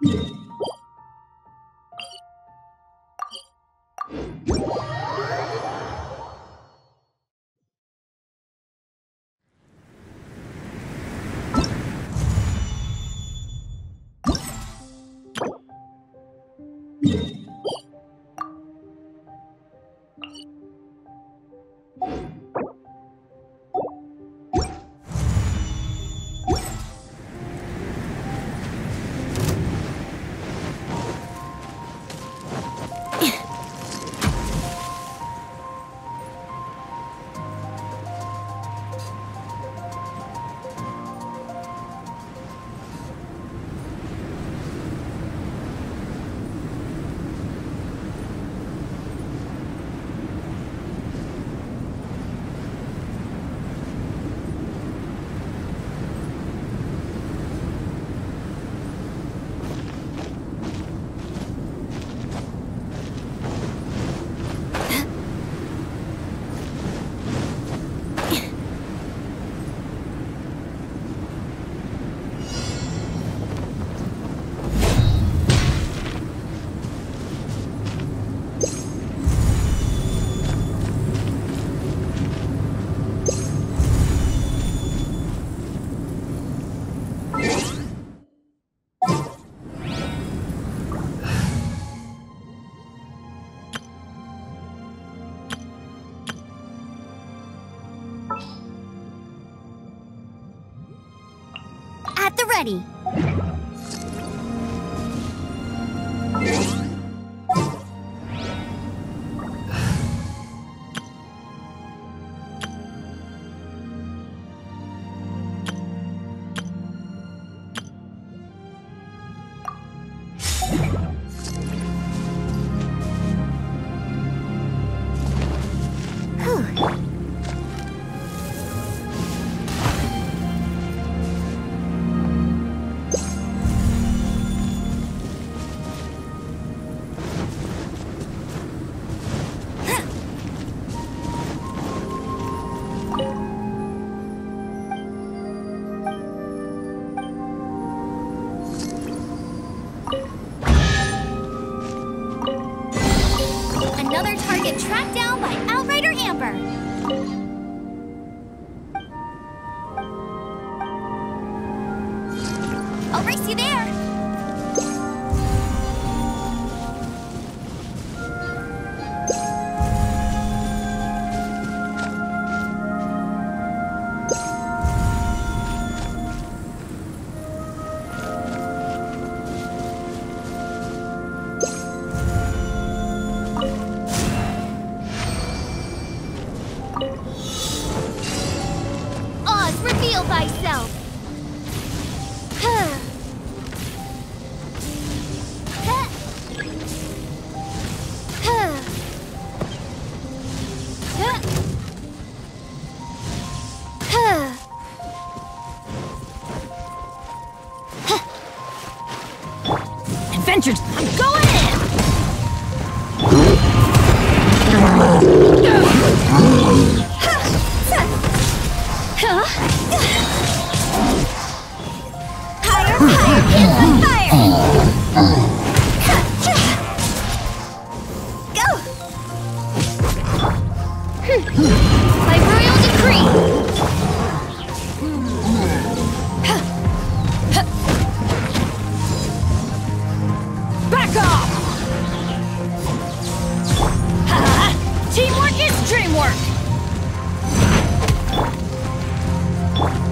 you the Target tracked down by Outrider Amber. I'll race you there. Thyself. Adventures! I'm going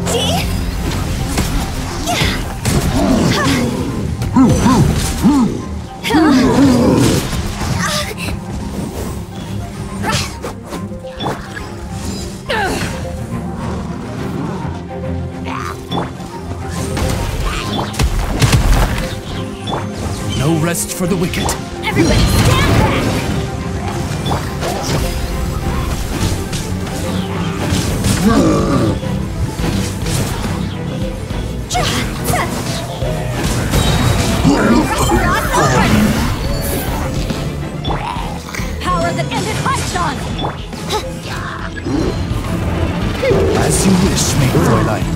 See? No rest for the wicked. Everybody stand back! As you wish, Mein Fräulein.